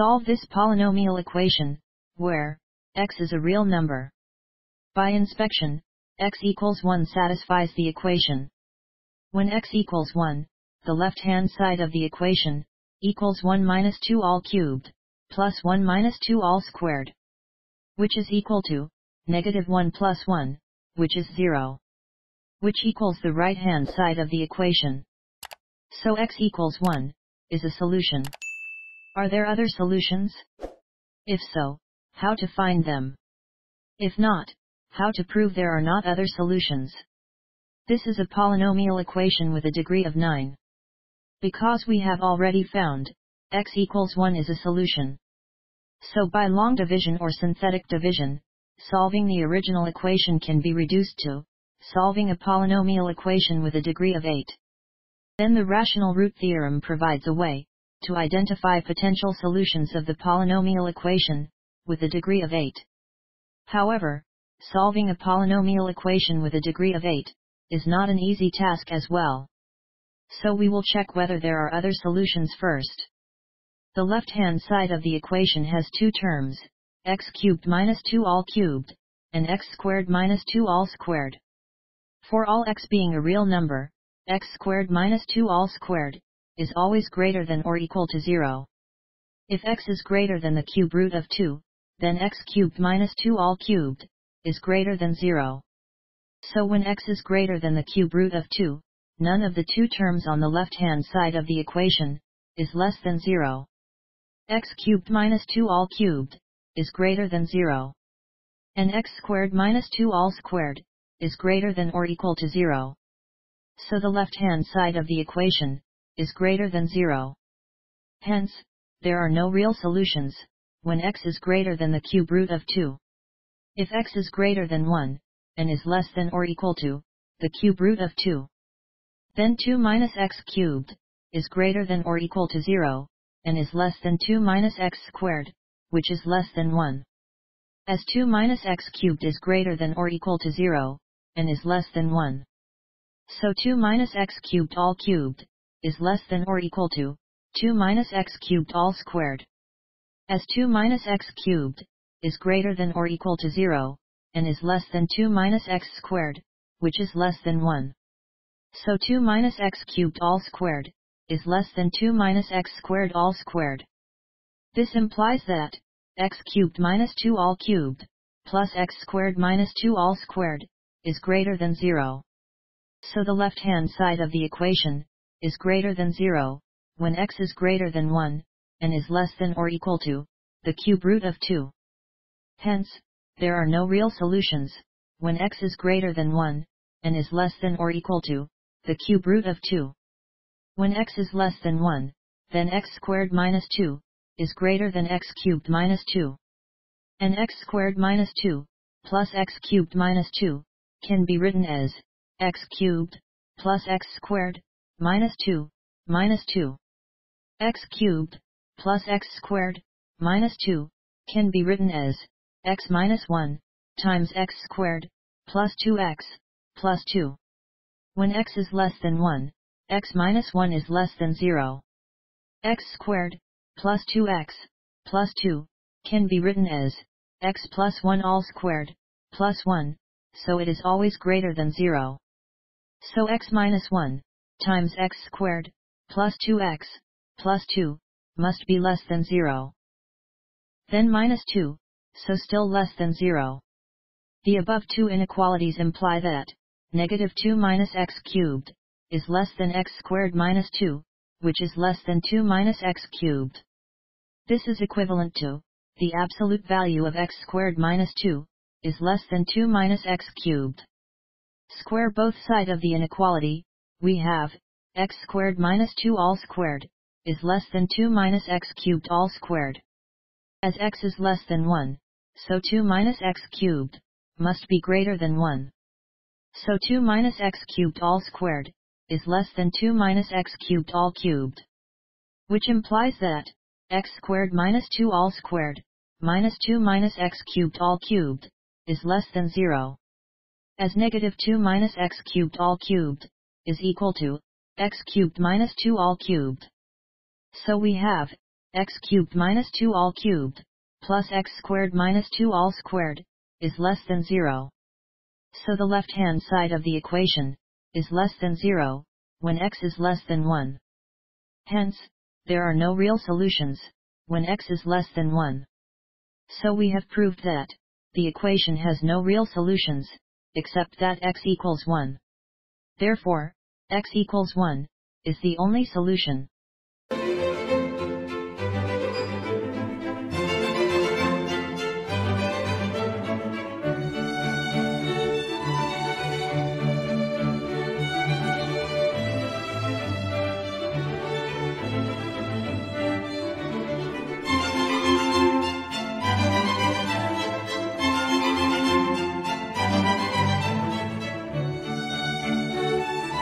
Solve this polynomial equation, where x is a real number. By inspection, x equals 1 satisfies the equation. When x equals 1, the left-hand side of the equation, equals 1 minus 2 all cubed, plus 1 minus 2 all squared, which is equal to, negative 1 plus 1, which is 0, which equals the right-hand side of the equation. So x equals 1, is a solution. Are there other solutions? If so, how to find them? If not, how to prove there are not other solutions? This is a polynomial equation with a degree of 9. Because we have already found, x equals 1 is a solution. So by long division or synthetic division, solving the original equation can be reduced to, solving a polynomial equation with a degree of 8. Then the rational root theorem provides a way, to identify potential solutions of the polynomial equation, with a degree of 8. However, solving a polynomial equation with a degree of 8, is not an easy task as well. So we will check whether there are other solutions first. The left-hand side of the equation has two terms, x cubed minus 2 all cubed, and x squared minus 2 all squared. For all x being a real number, x squared minus 2 all squared, is always greater than or equal to 0. If x is greater than the cube root of 2, then x cubed minus 2 all cubed, is greater than 0. So when x is greater than the cube root of 2, none of the two terms on the left-hand side of the equation, is less than 0. x cubed minus 2 all cubed, is greater than 0. And x squared minus 2 all squared, is greater than or equal to 0. So the left-hand side of the equation, is greater than 0. Hence, there are no real solutions, when x is greater than the cube root of 2. If x is greater than 1, and is less than or equal to, the cube root of 2, then 2 minus x cubed, is greater than or equal to 0, and is less than 2 minus x squared, which is less than 1. As 2 minus x cubed is greater than or equal to 0, and is less than 1. So 2 minus x cubed all cubed, is less than or equal to 2 minus x cubed all squared. As 2 minus x cubed is greater than or equal to 0, and is less than 2 minus x squared, which is less than 1. So 2 minus x cubed all squared, is less than 2 minus x squared all squared. This implies that, x cubed minus 2 all cubed, plus x squared minus 2 all squared, is greater than 0. So the left-hand side of the equation, is greater than 0, when x is greater than 1, and is less than or equal to, the cube root of 2. Hence, there are no real solutions, when x is greater than 1, and is less than or equal to, the cube root of 2. When x is less than 1, then x squared minus 2, is greater than x cubed minus 2. And x squared minus 2, plus x cubed minus 2, can be written as, x cubed, plus x squared, minus 2, minus 2. x cubed, plus x squared, minus 2, can be written as, x minus 1, times x squared, plus 2x, plus 2. When x is less than 1, x minus 1 is less than 0. x squared, plus 2x, plus 2, can be written as, x plus 1 all squared, plus 1, so it is always greater than 0. So x minus 1, times x squared, plus 2x, plus 2, must be less than 0. Then minus 2, so still less than 0. The above two inequalities imply that, negative 2 minus x cubed, is less than x squared minus 2, which is less than 2 minus x cubed. This is equivalent to, the absolute value of x squared minus 2, is less than 2 minus x cubed. Square both sides of the inequality, we have, x squared minus 2 all squared, is less than 2 minus x cubed all squared. As x is less than 1, so 2 minus x cubed, must be greater than 1. So 2 minus x cubed all squared, is less than 2 minus x cubed all cubed. Which implies that, x squared minus 2 all squared, minus 2 minus x cubed all cubed, is less than 0. As negative 2 minus x cubed all cubed, is equal to, x cubed minus 2 all cubed. So we have, x cubed minus 2 all cubed, plus x squared minus 2 all squared, is less than 0. So the left-hand side of the equation, is less than 0, when x is less than 1. Hence, there are no real solutions, when x is less than 1. So we have proved that, the equation has no real solutions, except that x equals 1. Therefore, x equals 1, is the only solution.